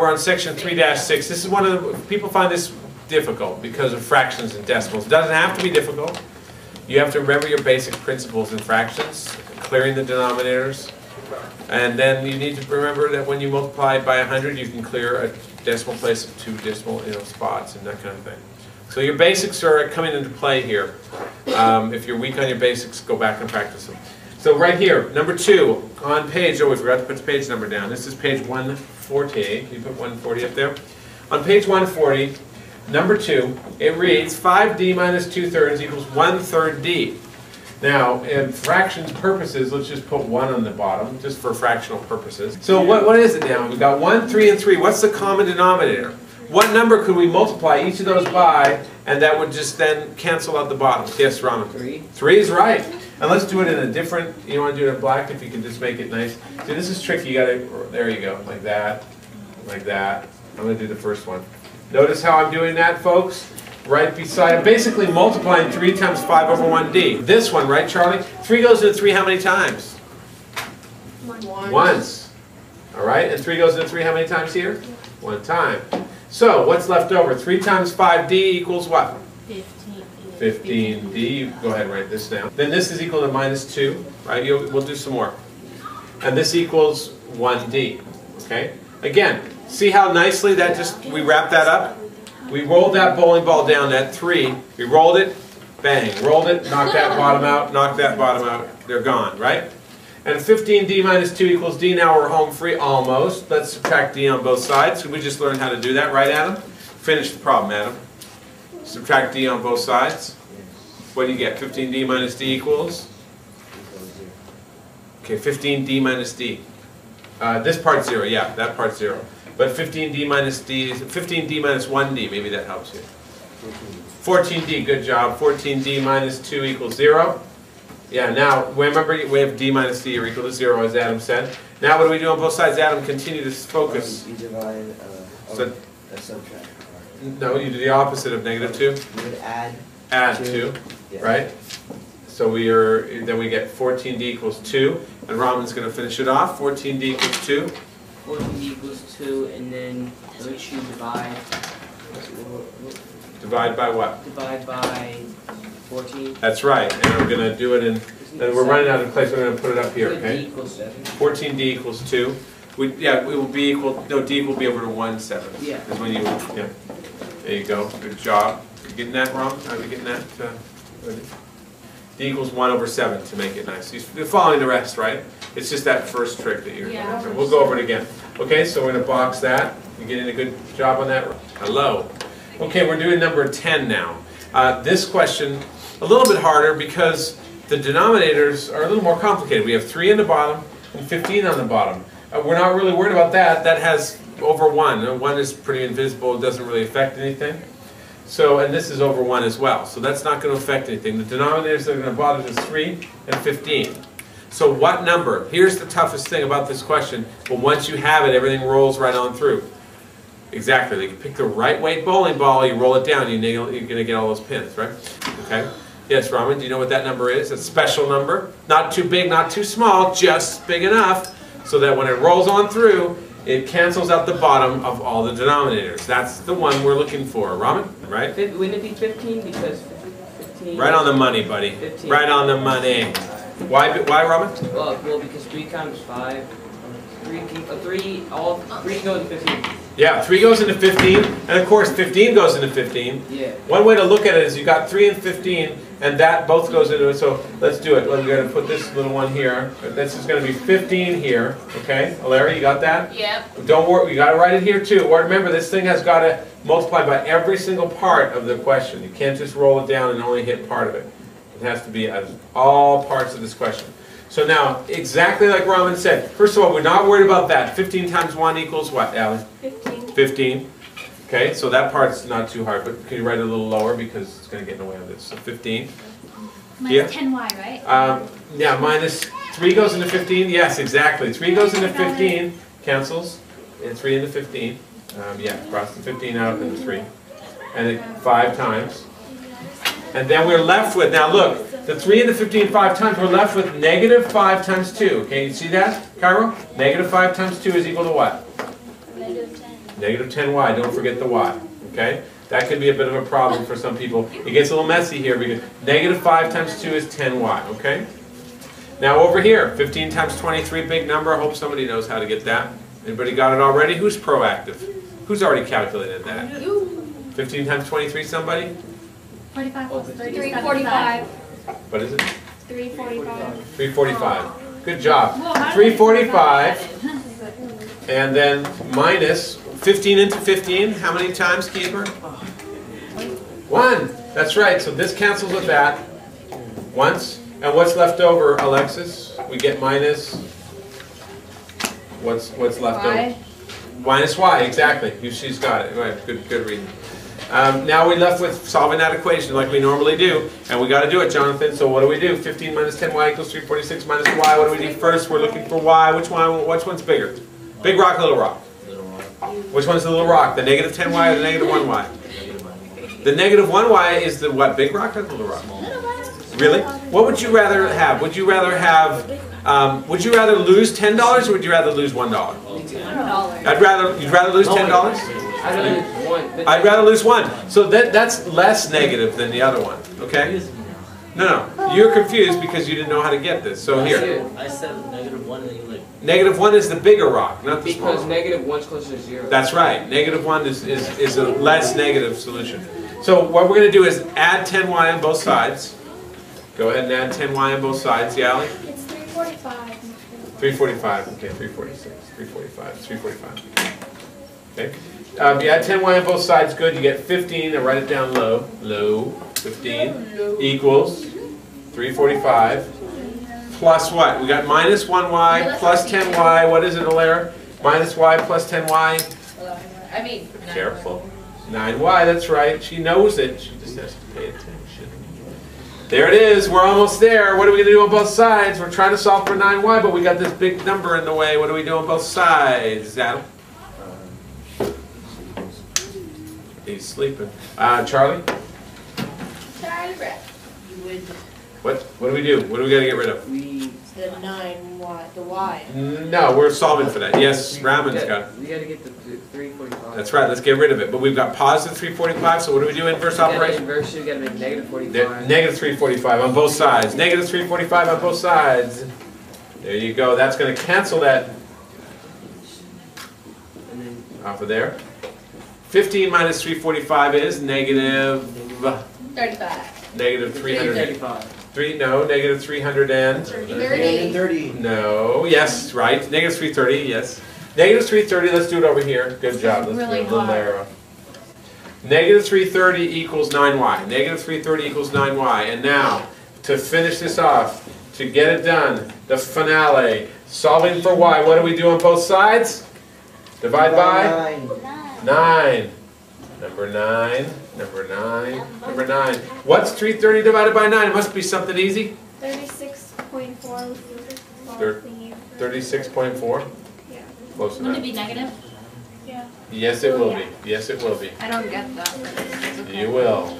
we're on section 3-6. This is one of the, people find this difficult because of fractions and decimals. It doesn't have to be difficult. You have to remember your basic principles in fractions, clearing the denominators. And then you need to remember that when you multiply by 100, you can clear a decimal place of two decimal you know, spots and that kind of thing. So your basics are coming into play here. Um, if you're weak on your basics, go back and practice them. So right here, number two, on page, oh, we forgot to put the page number down. This is page 140. Can you put 140 up there? On page 140, number two, it reads 5d minus 2 thirds equals 1 third d. Now, in fractions purposes, let's just put 1 on the bottom, just for fractional purposes. So what, what is it now? We've got 1, 3, and 3. What's the common denominator? What number could we multiply each of those by, and that would just then cancel out the bottom? Yes, Raman? 3. 3 is right. And let's do it in a different, you want to do it in black if you can just make it nice. See, this is tricky. You gotta, there you go, like that, like that. I'm going to do the first one. Notice how I'm doing that, folks? right beside, I'm basically multiplying 3 times 5 over 1d. This one, right, Charlie? 3 goes into 3 how many times? Once. Once. All right, and 3 goes into 3 how many times here? One time. So, what's left over? 3 times 5d equals what? 15. 15d. Go ahead and write this down. Then this is equal to minus 2, right? You'll, we'll do some more. And this equals 1d, okay? Again, see how nicely that just, we wrap that up? We rolled that bowling ball down at 3. We rolled it, bang. Rolled it, knocked that bottom out, knocked that bottom out. They're gone, right? And 15d minus 2 equals d. Now we're home free, almost. Let's subtract d on both sides. We just learned how to do that, right, Adam? Finish the problem, Adam. Subtract d on both sides. What do you get? 15d minus d equals? Okay, 15d minus d. Uh, this part's 0, yeah, that part's 0. But 15d minus d, 15d minus 1d, maybe that helps you. 14d, good job. 14d minus 2 equals 0. Yeah, now, remember, we have d minus d are equal to 0, as Adam said. Now what do we do on both sides? Adam, continue to focus. Uh, So- or a subtract. No, you do the opposite of negative 2. You would add. Add Two. 2, yeah. right? So we are, then we get 14d equals 2. And Raman's going to finish it off. 14d equals 2. 14d equals 2, and then don't you divide, Divide by what? divide by 14? That's right. And we're going to do it in, Isn't and it we're running out of place. We're going to put it up here, Put okay? D equals 7. 14d equals 2. We, yeah, it will be equal, no, d will be over to 1 7. Yeah. Is when you, yeah. There you go, good job. You getting that, wrong? Are you getting that? uh, d equals 1 over 7 to make it nice. You're following the rest, right? It's just that first trick that you're, Yeah. we'll go over it again. Okay, so we're gonna box that. You getting a good job on that? Hello. Okay, we're doing number 10 now. Uh, This question, a little bit harder because the denominators are a little more complicated. We have 3 on the bottom and 15 on the bottom. Uh, We're not really worried about that. That has over 1. Uh, 1 is pretty invisible, it doesn't really affect anything. So, and this is over 1 as well, so that's not going to affect anything. The denominators that are going to bother us is 3 and 15. So what number? Here's the toughest thing about this question, but once you have it, everything rolls right on through. Exactly, you pick the right weight bowling ball, you roll it down, you nail, you're going to get all those pins, right? Okay? Yes, Raman, do you know what that number is? A special number. Not too big, not too small, just big enough so that when it rolls on through, it cancels out the bottom of all the denominators. That's the one we're looking for, Raman, right? Wouldn't it be 15? Because 15. Right on the money, buddy. 15. Right on the money. Why, why, Raman? Well, well, because 3 times 5. 3, can- uh, 3, all 3 goes 15. Yeah, 3 goes into 15, and of course 15 goes into 15. Yeah. One way to look at it is you got 3 and 15, and that both goes into it, so let's do it. We're going to put this little one here. This is going to be 15 here, okay? Larry, you got that? Yep. Don't worry, you got to write it here too. Or remember, this thing has got to multiply by every single part of the question. You can't just roll it down and only hit part of it. It has to be as all parts of this question. So now, exactly like Raman said, first of all, we're not worried about that. 15 times 1 equals what, Allie? 15. 15. Okay, so that part's not too hard, but can you write it a little lower because it's going to get in the way of this. So 15. Yeah. Minus 10y, right? Um, yeah, minus 3 goes into 15. Yes, exactly. 3 goes into 15, cancels, and 3 into 15. Um, yeah, cross the 15 out and the 3. And it 5 times. And then we're left with, now look, the 3 and the 15 5 times, we're left with negative 5 times 2. Okay, you see that, Cairo? Negative 5 times 2 is equal to what? Negative 10. Negative ten y, don't forget the y, okay? That could be a bit of a problem for some people. It gets a little messy here because negative five times two is ten y, okay? Now over here, fifteen times twenty-three, big number, I hope somebody knows how to get that. Anybody got it already? Who's proactive? Who's already calculated that? Fifteen times twenty-three, somebody? 45 thirty. Three forty-five. What is it? Three forty-five. Three forty-five. Oh. Good job. Whoa, how did Three I figure that forty-five, and then minus fifteen into fifteen, how many times, keeper? One, that's right, so this cancels with that, once, and what's left over, Alexis? We get minus, what's, what's left over? Minus y, exactly, You- she's got it, right, good, good reading. Um, now we're left with solving that equation like we normally do, and we gotta do it, Jonathan, so what do we do? Fifteen minus ten y equals three forty-six minus y, what do we do first? We're looking for y, which one, which one's bigger? Big rock, little rock? Which one's the little rock, the negative ten y or the negative one y? The negative one y is the what, big rock or the little rock? Really? What would you rather have? Would you rather have, um, would you rather lose ten dollars or would you rather lose one dollar? I'd rather, you'd rather lose ten dollars? I don't know, one, but. I'd rather lose one. So that, that's less negative than the other one, okay? No, no, you're confused because you didn't know how to get this, so here. I said negative one and then you like. Negative one is the bigger rock, not the Because smaller. negative one's closer to zero. That's right, negative one is, is, is a less negative solution. So what we're gonna do is add ten y on both sides. Go ahead and add ten y on both sides, yeah, Ally? It's three forty-five. Three forty-five, okay, three forty-six, three forty-five, three forty-five. Okay, um, you add ten y on both sides, good, you get fifteen, and write it down low, low, fifteen, equals three forty-five, plus what? We got minus one y, plus ten y, what is it, Alaire? Minus y plus ten y, I mean. careful, nine y, that's right, she knows it, she just has to pay attention. There it is, we're almost there, what are we gonna do on both sides? We're trying to solve for nine y, but we got this big number in the way, what do we do on both sides, Adam? He's sleeping. Uh, Charlie, Sorry, Brett. You would, what, what do we do? What do we gotta get rid of? We. the nine Y, the Y. No, we're solving for that, yes, Ramon's got it. We gotta get the three forty-five. That's right, let's get rid of it, but we've got positive three forty-five, so what do we do inverse We gotta operation? inverse, it, we gotta make negative Ne- forty-five. Negative three forty-five on both sides, negative three forty-five on both sides. There you go, that's gonna cancel that And then off of there. Fifteen minus three forty-five is negative, Thirty-five. negative three hundred, thirty-five. three, no, negative three hundred and, Thirty. Thirty. no, yes, right, negative three thirty, yes. Negative three thirty, let's do it over here, good job, let's do Really a little hard. Negative three thirty equals nine y, negative three thirty equals nine y, and now, to finish this off, to get it done, the finale, solving for y, what do we do on both sides? Divide by? Nine. Nine. Number nine, number nine, number nine. What's three thirty divided by nine? It must be something easy. 36.4. 36.4? Yeah. Close Wouldn't it enough. be negative? Yeah. Yes, it will be. Yes, it will be. I don't get that. You will.